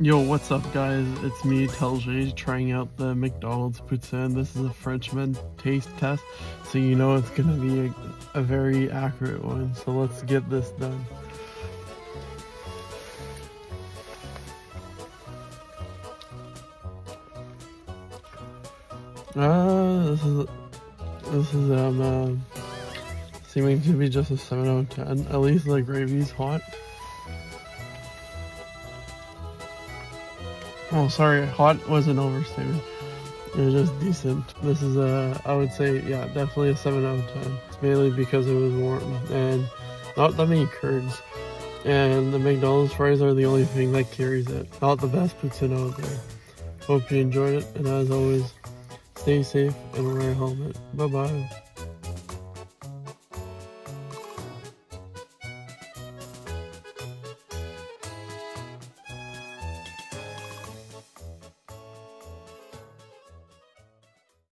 Yo, what's up guys? It's me, TellJe, trying out the McDonald's poutine. This is a Frenchman taste test, so you know it's gonna be a, a very accurate one. So let's get this done. Uh, this is, this is, um, uh, seeming to be just a 7 out of 10. At least the gravy's hot. Oh, sorry, hot wasn't overstatement. It was just decent. This is a, I would say, yeah, definitely a 7 out of 10. It's mainly because it was warm and not that many curds. And the McDonald's fries are the only thing that carries it. Not the best poutine out there. Hope you enjoyed it, and as always, stay safe and wear a helmet. Bye bye.